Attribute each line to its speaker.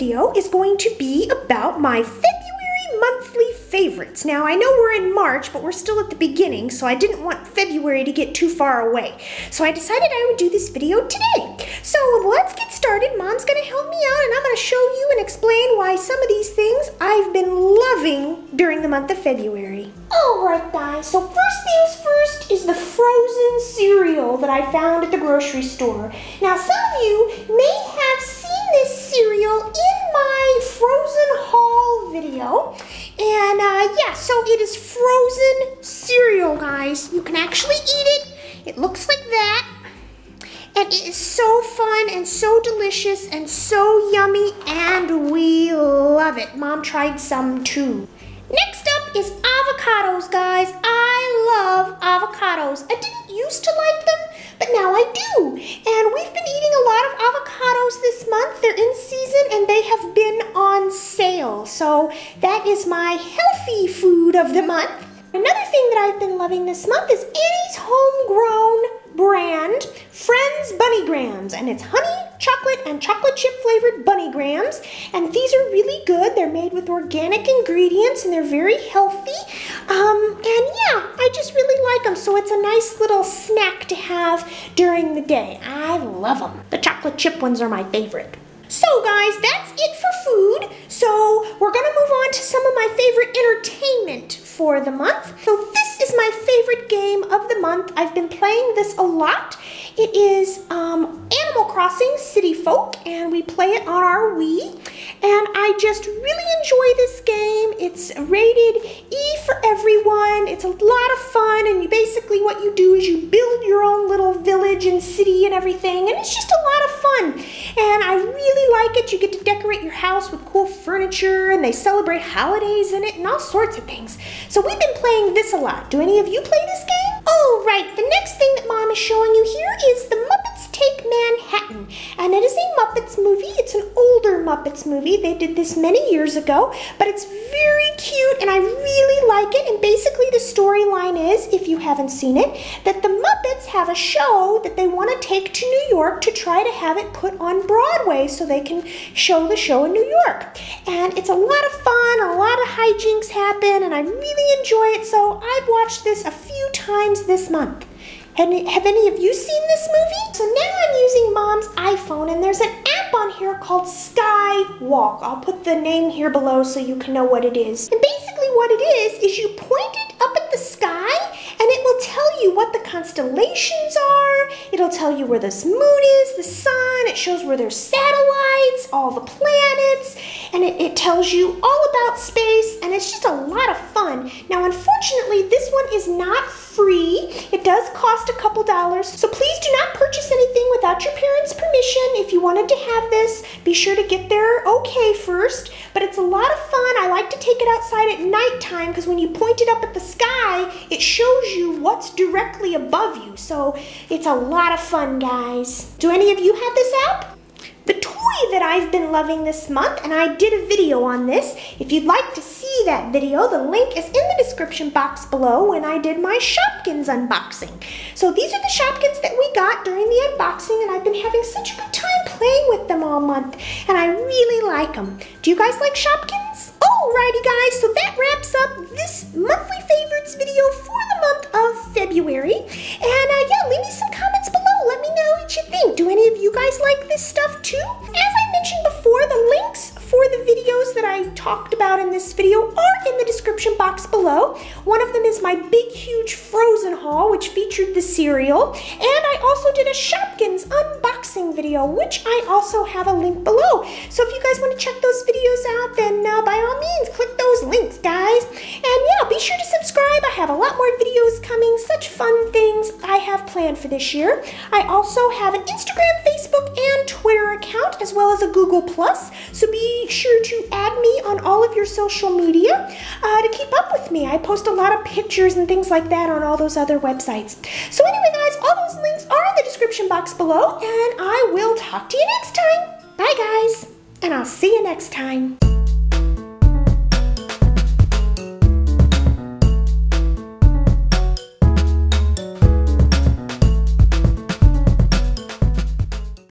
Speaker 1: is going to be about my February monthly favorites. Now, I know we're in March, but we're still at the beginning, so I didn't want February to get too far away. So I decided I would do this video today. So let's get started. Mom's gonna help me out and I'm gonna show you and explain why some of these things I've been loving during the month of February. All right, guys, so first things first is the frozen cereal that I found at the grocery store. Now, some of you may have actually eat it. It looks like that. And it is so fun and so delicious and so yummy, and we love it. Mom tried some too. Next up is avocados, guys. I love avocados. I didn't used to like them, but now I do. And we've been eating a lot of avocados this month. They're in season and they have been on sale. So that is my healthy food of the month. Another thing that I've been loving this month is it's honey, chocolate, and chocolate chip flavored Bunny Grahams. And these are really good. They're made with organic ingredients and they're very healthy. Um, and yeah, I just really like them. So it's a nice little snack to have during the day. I love them. The chocolate chip ones are my favorite. So guys, that's it for food. So we're gonna move on to some of my favorite entertainment for the month. So this is my favorite game of the month. I've been playing this a lot. It is um, Animal Crossing City Folk, and we play it on our Wii. And I just really enjoy this game. It's rated E for everyone. It's a lot of fun, and you basically what you do is you build your own little village and city and everything, and it's just a lot of fun. And I really like it. You get to decorate your house with cool furniture, and they celebrate holidays in it and all sorts of things. So we've been playing this a lot. Do any of you play this game? All right, the next thing that Mom is showing you here is The Muppets Take Manhattan. And it is a Muppets movie. It's an Muppets movie. They did this many years ago, but it's very cute and I really like it. And basically the storyline is, if you haven't seen it, that the Muppets have a show that they want to take to New York to try to have it put on Broadway so they can show the show in New York. And it's a lot of fun, a lot of hijinks happen, and I really enjoy it. So I've watched this a few times this month. And have any of you seen this movie? So now I'm using mom's iPhone and there's an app on here called Skywalk. I'll put the name here below so you can know what it is. And basically what it is, is you point it up at the sky and it will tell you what the constellations are. It'll tell you where this moon is, the sun. It shows where there's satellites, all the planets, and it, it tells you all about space and it's just a lot of fun. Now unfortunately this one is not free. It does cost a couple dollars, so please do not purchase anything without your parents' permission. If you wanted to have this, be sure to get their okay first. But it's a lot of fun. I like to take it outside at nighttime because when you point it up at the sky, it shows you what's directly above you. So it's a lot of fun, guys. Do any of you have this app? The toy that I've been loving this month, and I did a video on this. If you'd like to see that video, the link is in the description box below when I did my Shopkins unboxing. So these are the Shopkins that we got during the unboxing, and I've been having such a good time playing with them all month, and I really like them. Do you guys like Shopkins? Alrighty guys, so that wraps up this monthly favorites video for the month of February. Talked about in this video are in the description box below. One of them is my big, huge Frozen haul, which featured the cereal. And I also did a Shopkins unboxing video, which I also have a link below. So if you guys want to check those videos out, then uh, by all means, click those links, guys. And yeah, be sure to subscribe. I have a lot more videos coming, such fun things I have planned for this year. I also have an Instagram, Facebook, and Twitter account, as well as a Google+. So be sure to add me on all of your social media uh, to keep up with me. I post a lot of pictures and things like that on all those other websites. So anyway, guys, all those links are in the description box below, and I will talk to you next time. Bye, guys, and I'll see you next time.